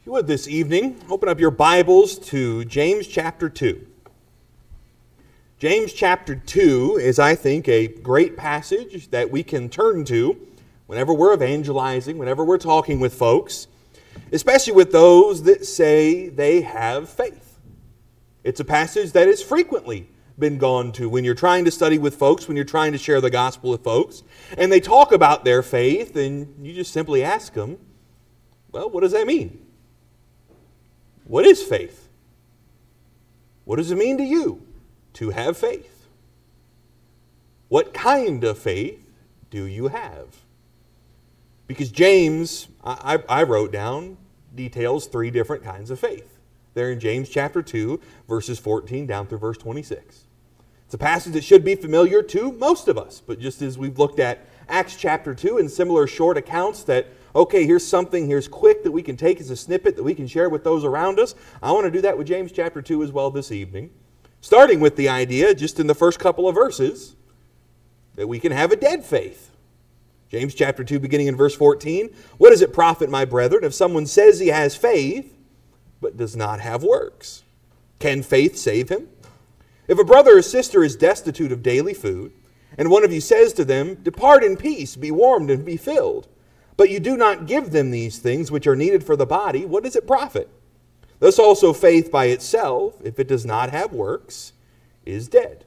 If you would this evening, open up your Bibles to James chapter 2. James chapter 2 is, I think, a great passage that we can turn to whenever we're evangelizing, whenever we're talking with folks, especially with those that say they have faith. It's a passage that is frequently been gone to when you're trying to study with folks, when you're trying to share the gospel with folks, and they talk about their faith, and you just simply ask them, well, what does that mean? What is faith? What does it mean to you to have faith? What kind of faith do you have? Because James, I, I, wrote down, details three different kinds of faith. There in James chapter 2, verses 14 down through verse 26. It's a passage that should be familiar to most of us, but just as we've looked at Acts chapter 2 and similar short accounts that, okay, here's something, here's quick that we can take as a snippet that we can share with those around us, I want to do that with James chapter 2 as well this evening. Starting with the idea, just in the first couple of verses, that we can have a dead faith. James chapter 2, beginning in verse 14. What does it profit, my brethren, if someone says he has faith, but does not have works? Can faith save him? If a brother or sister is destitute of daily food, and one of you says to them, Depart in peace, be warmed and be filled, but you do not give them these things which are needed for the body, what does it profit? Thus also faith by itself, if it does not have works, is dead.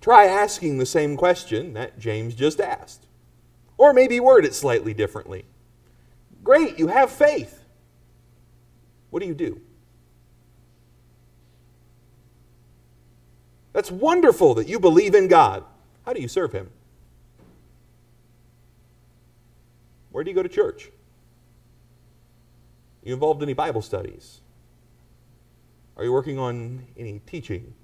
Try asking the same question that James just asked. Or maybe word it slightly differently. Great, you have faith. What do you do? That's wonderful that you believe in God. How do you serve Him? Where do you go to church? Are you involved in any Bible studies? Are you working on any teaching?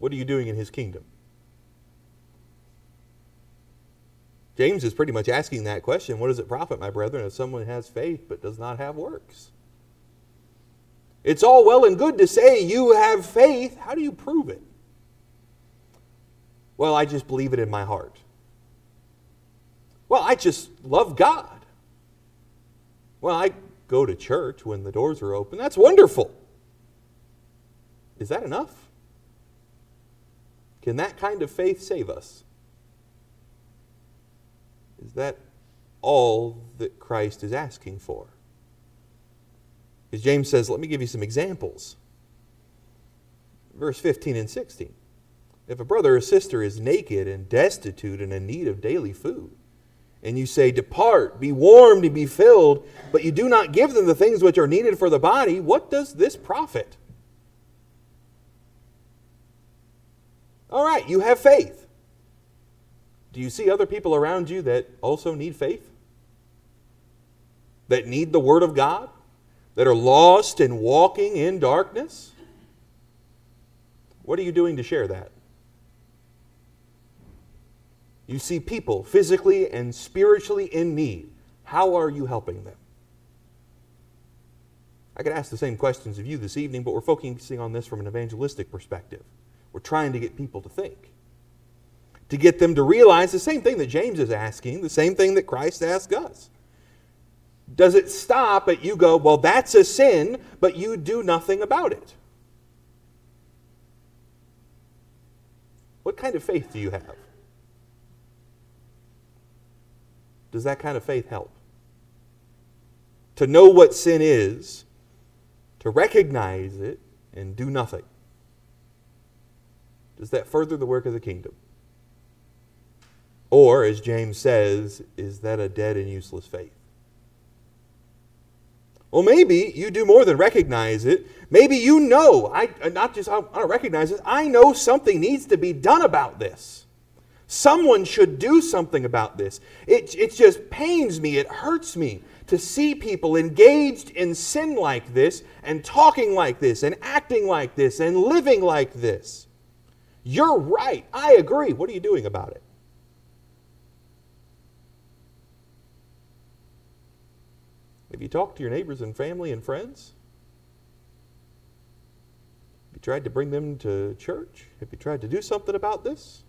What are you doing in His kingdom? James is pretty much asking that question What does it profit, my brethren, if someone has faith but does not have works? It's all well and good to say you have faith. How do you prove it? Well, I just believe it in my heart. Well, I just love God. Well, I go to church when the doors are open. That's wonderful. Is that enough? Can that kind of faith save us? Is that all that Christ is asking for? Because James says, let me give you some examples. Verse 15 and 16. If a brother or sister is naked and destitute and in need of daily food, and you say, Depart, be warmed and be filled, but you do not give them the things which are needed for the body, what does this profit? All right, you have faith. Do you see other people around you that also need faith? That need the Word of God? that are lost and walking in darkness? What are you doing to share that? You see people physically and spiritually in need. How are you helping them? I could ask the same questions of you this evening, but we're focusing on this from an evangelistic perspective. We're trying to get people to think, to get them to realize the same thing that James is asking, the same thing that Christ asked us. Does it stop at you go, well, that's a sin, but you do nothing about it? What kind of faith do you have? Does that kind of faith help? To know what sin is, to recognize it, and do nothing. Does that further the work of the kingdom? Or, as James says, is that a dead and useless faith? Well, maybe you do more than recognize it. Maybe you know, I not just I don't recognize it, I know something needs to be done about this. Someone should do something about this. It, it just pains me, it hurts me to see people engaged in sin like this and talking like this and acting like this and living like this. You're right. I agree. What are you doing about it? Have you talked to your neighbors and family and friends? Have you tried to bring them to church? Have you tried to do something about this?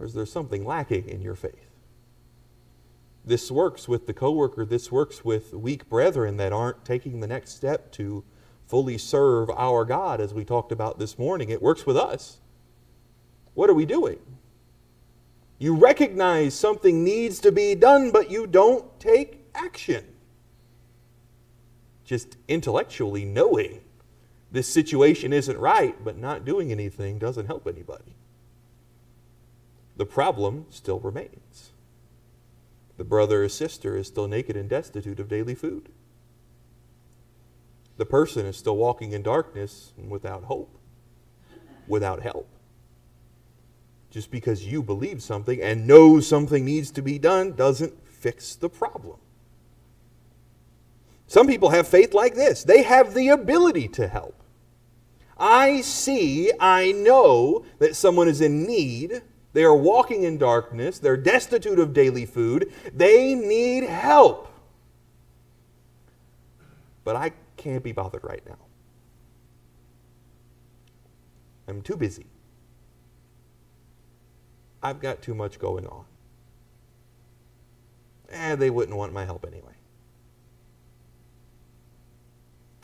Or is there something lacking in your faith? This works with the coworker, this works with weak brethren that aren't taking the next step to fully serve our God as we talked about this morning. It works with us. What are we doing? You recognize something needs to be done, but you don't take action. Just intellectually knowing this situation isn't right, but not doing anything doesn't help anybody. The problem still remains. The brother or sister is still naked and destitute of daily food. The person is still walking in darkness and without hope, without help. Just because you believe something and know something needs to be done doesn't fix the problem. Some people have faith like this they have the ability to help. I see, I know that someone is in need. They are walking in darkness. They're destitute of daily food. They need help. But I can't be bothered right now. I'm too busy. I've got too much going on. And they wouldn't want my help anyway.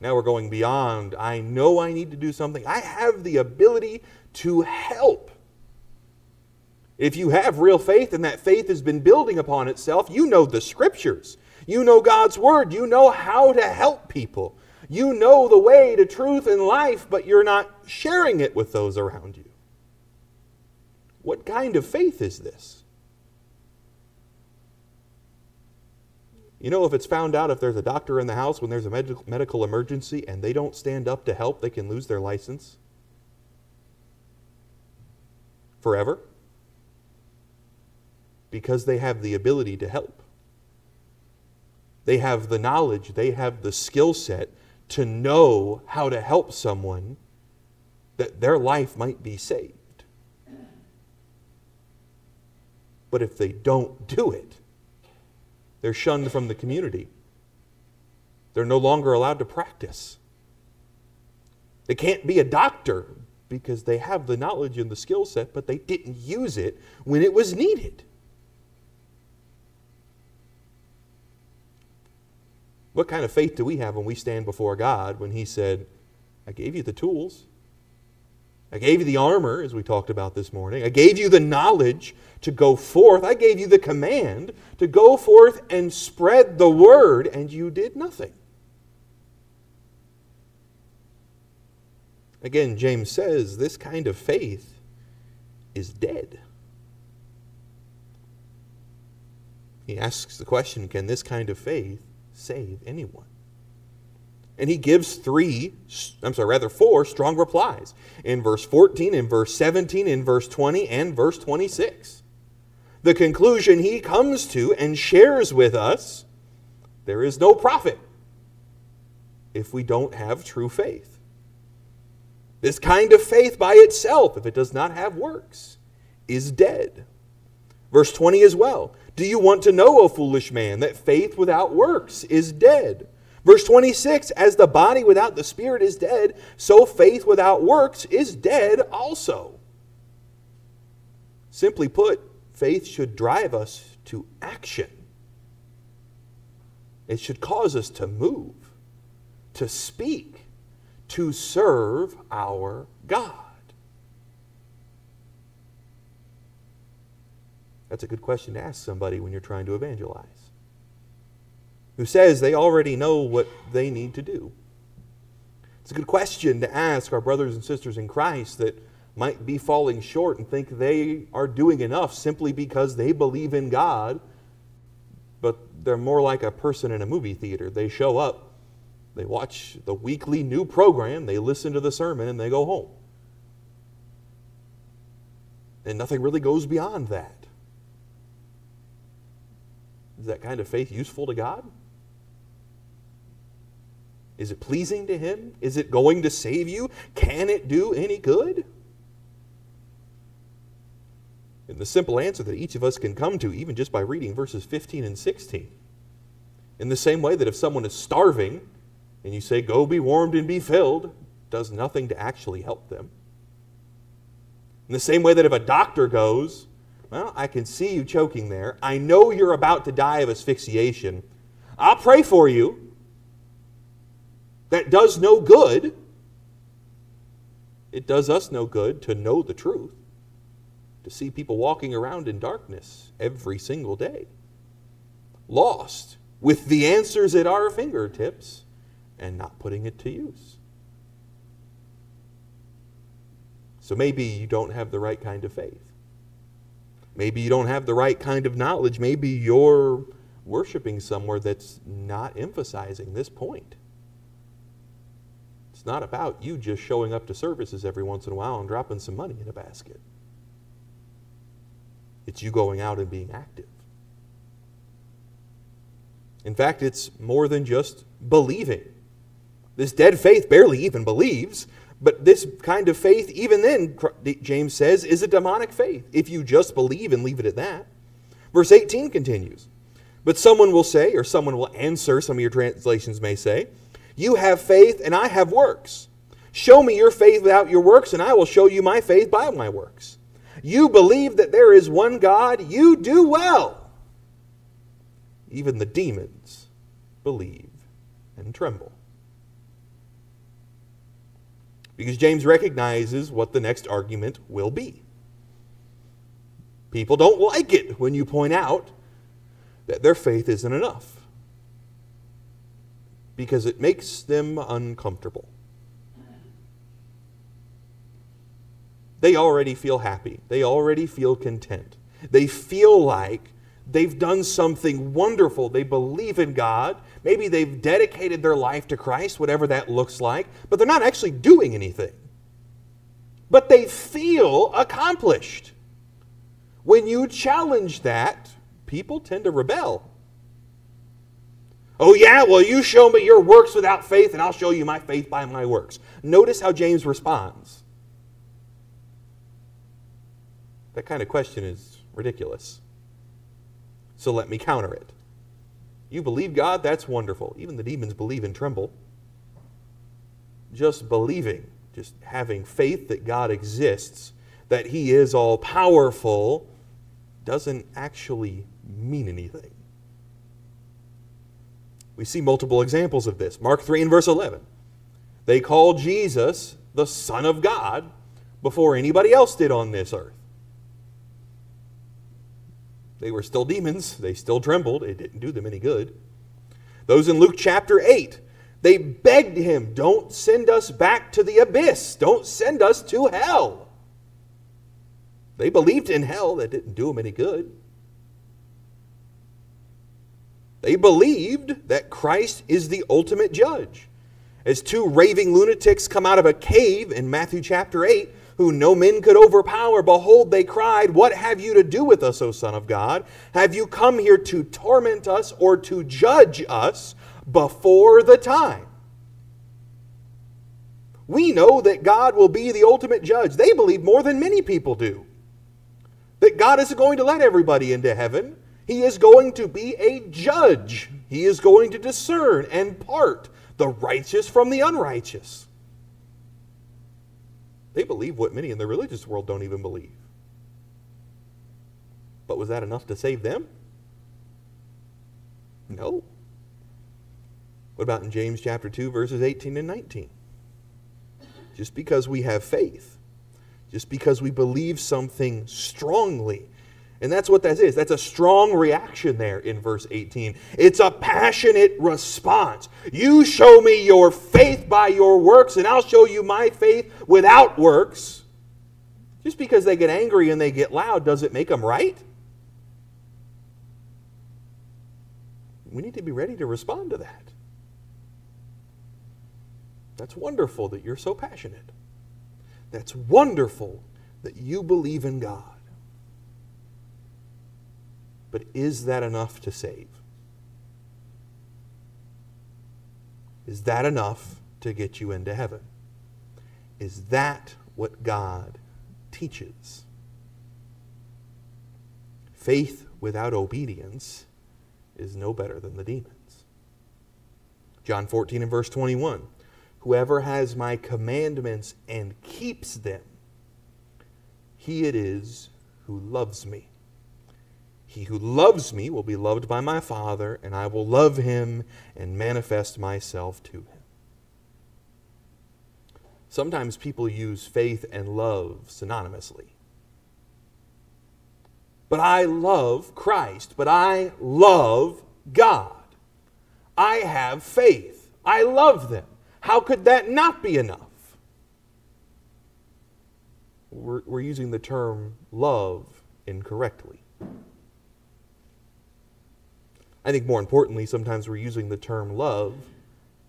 Now we're going beyond. I know I need to do something. I have the ability to help. If you have real faith and that faith has been building upon itself, you know the scriptures. You know God's word. You know how to help people. You know the way to truth and life, but you're not sharing it with those around you. What kind of faith is this? You know, if it's found out if there's a doctor in the house when there's a medical, medical emergency and they don't stand up to help, they can lose their license forever because they have the ability to help. They have the knowledge, they have the skill set to know how to help someone that their life might be saved. But if they don't do it, they're shunned from the community. They're no longer allowed to practice. They can't be a doctor because they have the knowledge and the skill set, but they didn't use it when it was needed. What kind of faith do we have when we stand before God when He said, I gave you the tools? I gave you the armor, as we talked about this morning. I gave you the knowledge to go forth. I gave you the command to go forth and spread the word, and you did nothing. Again, James says this kind of faith is dead. He asks the question can this kind of faith save anyone? And he gives three, I'm sorry, rather four strong replies in verse 14, in verse 17, in verse 20, and verse 26. The conclusion he comes to and shares with us there is no profit if we don't have true faith. This kind of faith by itself, if it does not have works, is dead. Verse 20 as well. Do you want to know, O foolish man, that faith without works is dead? Verse 26 As the body without the spirit is dead, so faith without works is dead also. Simply put, faith should drive us to action. It should cause us to move, to speak, to serve our God. That's a good question to ask somebody when you're trying to evangelize who says they already know what they need to do? It's a good question to ask our brothers and sisters in Christ that might be falling short and think they are doing enough simply because they believe in God, but they're more like a person in a movie theater. They show up, they watch the weekly new program, they listen to the sermon, and they go home. And nothing really goes beyond that. Is that kind of faith useful to God? Is it pleasing to Him? Is it going to save you? Can it do any good? And the simple answer that each of us can come to, even just by reading verses 15 and 16. In the same way that if someone is starving and you say, Go be warmed and be filled, does nothing to actually help them. In the same way that if a doctor goes Well, I can see you choking there. I know you're about to die of asphyxiation. I'll pray for you. That does no good. It does us no good to know the truth, to see people walking around in darkness every single day, lost with the answers at our fingertips and not putting it to use. So maybe you don't have the right kind of faith. Maybe you don't have the right kind of knowledge. Maybe you're worshiping somewhere that's not emphasizing this point. It's not about you just showing up to services every once in a while and dropping some money in a basket. It's you going out and being active. In fact, it's more than just believing. This dead faith barely even believes, but this kind of faith, even then, James says, is a demonic faith if you just believe and leave it at that. Verse 18 continues But someone will say, or someone will answer, some of your translations may say, You have faith and I have works. Show me your faith without your works, and I will show you my faith by my works. You believe that there is one God, you do well. Even the demons believe and tremble. Because James recognizes what the next argument will be. People don't like it when you point out that their faith isn't enough because it makes them uncomfortable. They already feel happy, they already feel content. They feel like they've done something wonderful. They believe in God. Maybe they've dedicated their life to Christ, whatever that looks like, but they're not actually doing anything. But they feel accomplished. When you challenge that, people tend to rebel. Oh, yeah, well, you show me your works without faith, and I'll show you my faith by my works. Notice how James responds. That kind of question is ridiculous. So let me counter it. You believe God? That's wonderful. Even the demons believe and tremble. Just believing, just having faith that God exists, that He is all powerful, doesn't actually mean anything. We see multiple examples of this. Mark 3 and verse 11. They called Jesus the Son of God before anybody else did on this earth. They were still demons. They still trembled. It didn't do them any good. Those in Luke chapter 8, they begged him, Don't send us back to the abyss. Don't send us to hell. They believed in hell. That didn't do them any good. They believed that Christ is the ultimate judge. As two raving lunatics come out of a cave in Matthew chapter 8, who no men could overpower. Behold, they cried, What have you to do with us, O Son of God? Have you come here to torment us or to judge us before the time? We know that God will be the ultimate judge. They believe more than many people do. That God isn't going to let everybody into heaven. He is going to be a judge. He is going to discern and part the righteous from the unrighteous. They believe what many in the religious world don't even believe. But was that enough to save them? No. What about in James chapter 2, verses 18 and 19? Just because we have faith, just because we believe something strongly, and that's what that is. That's a strong reaction there in verse 18. It's a passionate response. You show me your faith by your works, and I'll show you my faith without works. Just because they get angry and they get loud, does it make them right? We need to be ready to respond to that. That's wonderful that you're so passionate. That's wonderful that you believe in God. But is that enough to save? Is that enough to get you into heaven? Is that what God teaches? Faith without obedience is no better than the demons. John 14 and verse 21 Whoever has my commandments and keeps them, he it is who loves me. He who loves me will be loved by my Father, and I will love him and manifest myself to him. Sometimes people use faith and love synonymously. But I love Christ, but I love God. I have faith. I love them. How could that not be enough? We're, we're using the term love incorrectly. I think more importantly, sometimes we're using the term love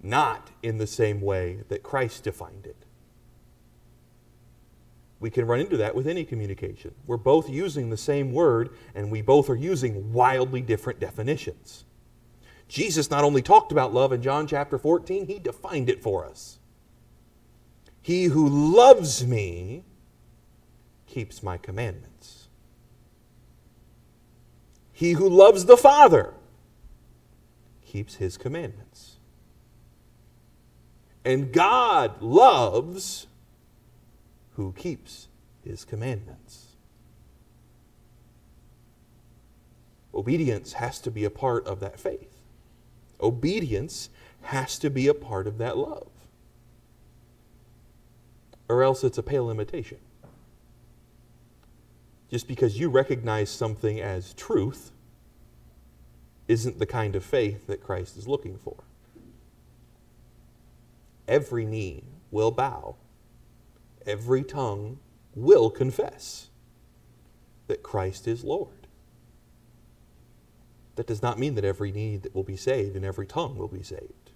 not in the same way that Christ defined it. We can run into that with any communication. We're both using the same word, and we both are using wildly different definitions. Jesus not only talked about love in John chapter 14, he defined it for us. He who loves me keeps my commandments. He who loves the Father keeps his commandments. And God loves who keeps his commandments. Obedience has to be a part of that faith. Obedience has to be a part of that love. Or else it's a pale imitation. Just because you recognize something as truth isn't the kind of faith that Christ is looking for. Every knee will bow every tongue will confess that Christ is Lord. That does not mean that every need will be saved and every tongue will be saved.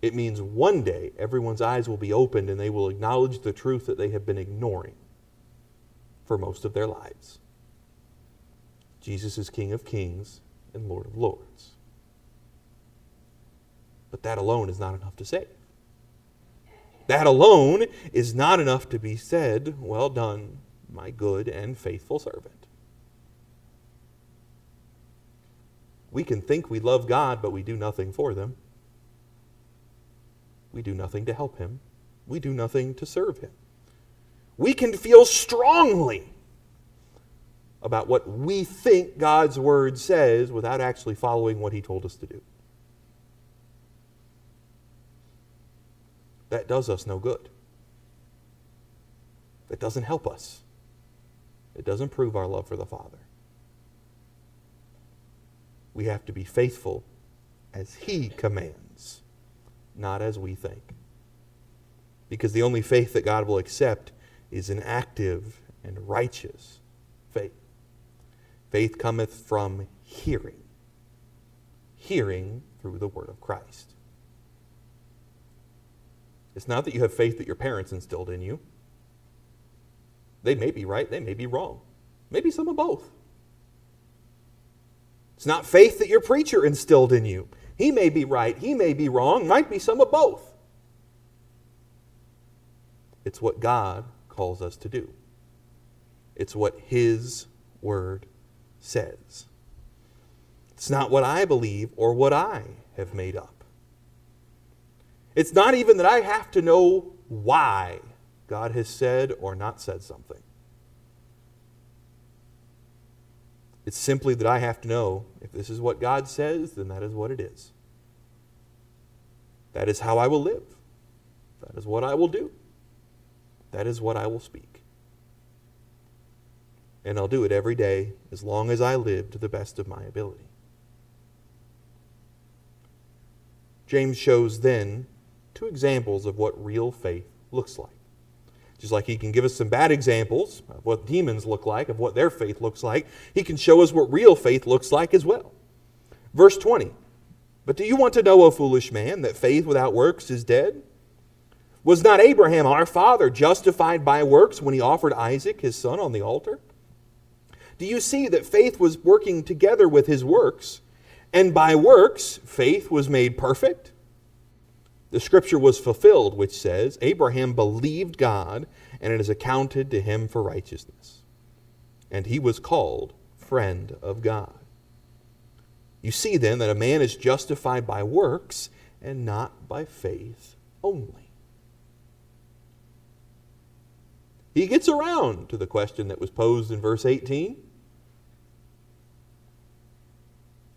It means one day everyone's eyes will be opened and they will acknowledge the truth that they have been ignoring for most of their lives. Jesus is King of kings and Lord of lords. But that alone is not enough to save. That alone is not enough to be said, Well done, my good and faithful servant. We can think we love God, but we do nothing for them. We do nothing to help Him. We do nothing to serve Him. We can feel strongly about what we think God's Word says without actually following what He told us to do. that does us no good. That doesn't help us. It doesn't prove our love for the Father. We have to be faithful as He commands, not as we think. Because the only faith that God will accept is an active and righteous faith. Faith cometh from hearing, hearing through the Word of Christ. It's not that you have faith that your parents instilled in you. They may be right, they may be wrong. Maybe some of both. It's not faith that your preacher instilled in you. He may be right, he may be wrong, might be some of both. It's what God calls us to do, it's what His Word says. It's not what I believe or what I have made up. It's not even that I have to know why God has said or not said something. It's simply that I have to know if this is what God says, then that is what it is. That is how I will live. That is what I will do. That is what I will speak. And I'll do it every day as long as I live to the best of my ability. James shows then two examples of what real faith looks like. Just like he can give us some bad examples of what demons look like, of what their faith looks like, he can show us what real faith looks like as well. Verse 20 But do you want to know, O foolish man, that faith without works is dead? Was not Abraham our father justified by works when he offered Isaac his son on the altar? Do you see that faith was working together with his works, and by works faith was made perfect? the scripture was fulfilled, which says, Abraham believed God, and it is accounted to him for righteousness. And he was called friend of God. You see then that a man is justified by works and not by faith only. He gets around to the question that was posed in verse 18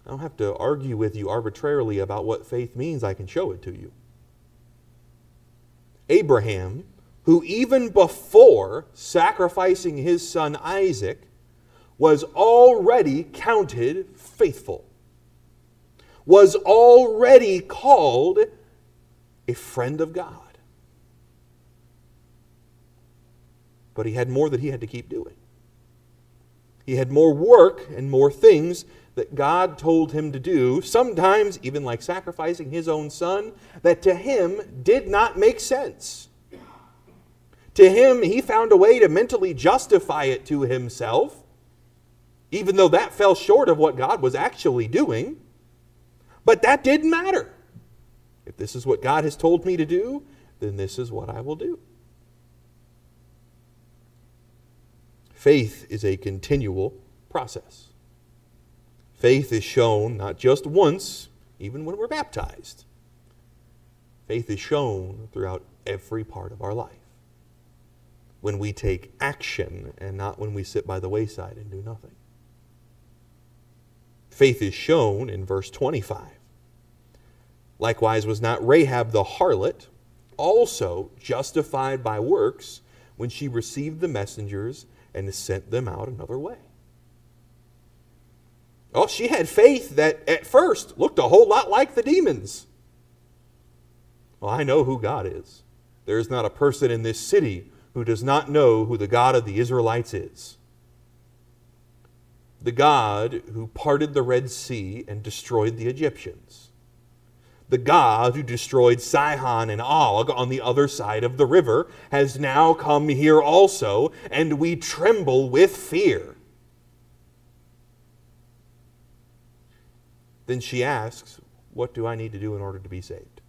I don't have to argue with you arbitrarily about what faith means. I can show it to you. Abraham, who even before sacrificing his son Isaac, was already counted faithful, was already called a friend of God. But he had more that he had to keep doing. He had more work and more things that God told him to do, sometimes even like sacrificing his own son, that to him did not make sense. To him, he found a way to mentally justify it to himself, even though that fell short of what God was actually doing. But that didn't matter. If this is what God has told me to do, then this is what I will do. Faith is a continual process. Faith is shown not just once, even when we're baptized. Faith is shown throughout every part of our life. When we take action and not when we sit by the wayside and do nothing. Faith is shown in verse 25. Likewise, was not Rahab the harlot also justified by works when she received the messengers and sent them out another way? Oh, she had faith that at first looked a whole lot like the demons. Well, I know who God is. There is not a person in this city who does not know who the God of the Israelites is. The God who parted the Red Sea and destroyed the Egyptians. The God who destroyed Sihon and Og on the other side of the river has now come here also, and we tremble with fear. Then she asks, What do I need to do in order to be saved?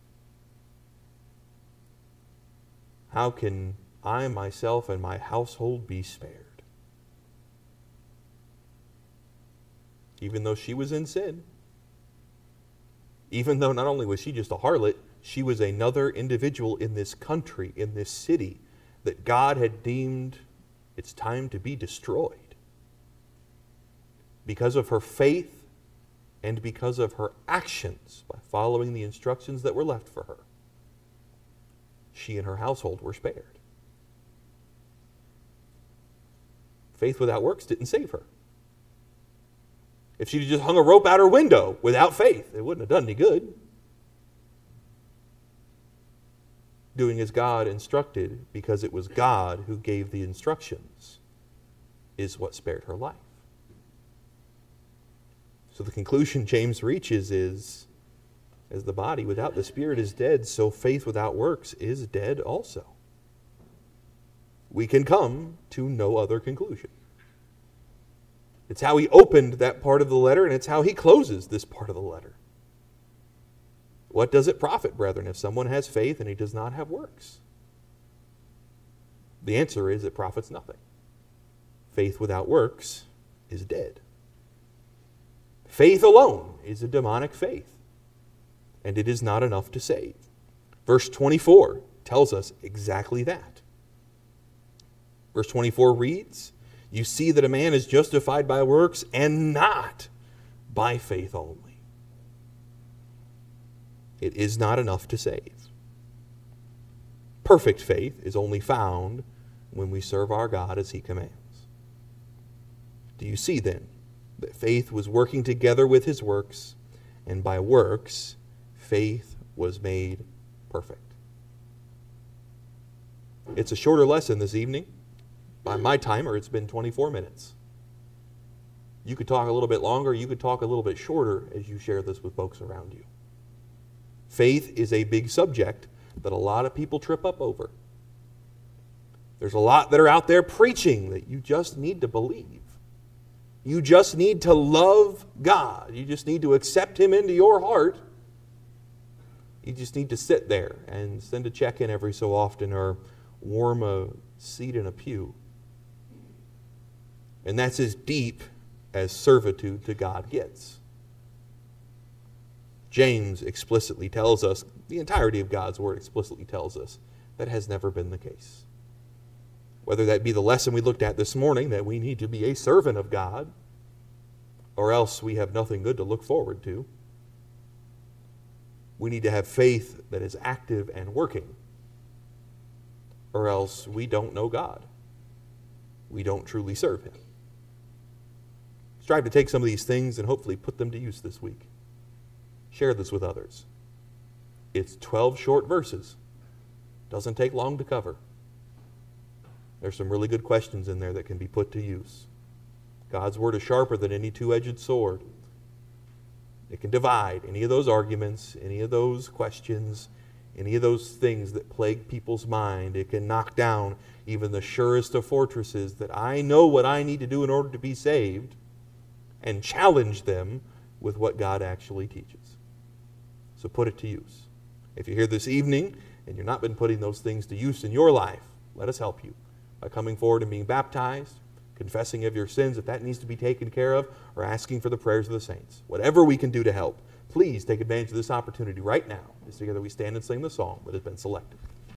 How can I, myself, and my household be spared? Even though she was in sin, even though not only was she just a harlot, she was another individual in this country, in this city, that God had deemed it's time to be destroyed. Because of her faith and because of her actions by following the instructions that were left for her, she and her household were spared. Faith without works didn't save her. If she'd just hung a rope out her window without faith, it wouldn't have done any good. Doing as God instructed because it was God who gave the instructions is what spared her life. So the conclusion James reaches is as the body without the spirit is dead, so faith without works is dead also. We can come to no other conclusion. It's how he opened that part of the letter, and it's how he closes this part of the letter. What does it profit, brethren, if someone has faith and he does not have works? The answer is it profits nothing. Faith without works is dead. Faith alone is a demonic faith, and it is not enough to save. Verse 24 tells us exactly that. Verse 24 reads, You see that a man is justified by works and not by faith only. It is not enough to save. Perfect faith is only found when we serve our God as He commands. Do you see then that faith was working together with his works, and by works, faith was made perfect. It's a shorter lesson this evening. By my timer, it's been 24 minutes. You could talk a little bit longer, you could talk a little bit shorter as you share this with folks around you. Faith is a big subject that a lot of people trip up over. There's a lot that are out there preaching that you just need to believe. You just need to love God. You just need to accept Him into your heart. You just need to sit there and send a check in every so often or warm a seat in a pew. And that's as deep as servitude to God gets. James explicitly tells us, the entirety of God's Word explicitly tells us, that has never been the case whether that be the lesson we looked at this morning, that we need to be a servant of God, or else we have nothing good to look forward to. We need to have faith that is active and working, or else we don't know God. We don't truly serve Him. Strive to take some of these things and hopefully put them to use this week. Share this with others. It's 12 short verses. Doesn't take long to cover. There's some really good questions in there that can be put to use. God's word is sharper than any two edged sword. It can divide any of those arguments, any of those questions, any of those things that plague people's mind. It can knock down even the surest of fortresses that I know what I need to do in order to be saved and challenge them with what God actually teaches. So put it to use. If you're here this evening and you've not been putting those things to use in your life, let us help you by coming forward and being baptized, confessing of your sins if that needs to be taken care of, or asking for the prayers of the saints. Whatever we can do to help, please take advantage of this opportunity right now as together we stand and sing the song that has been selected.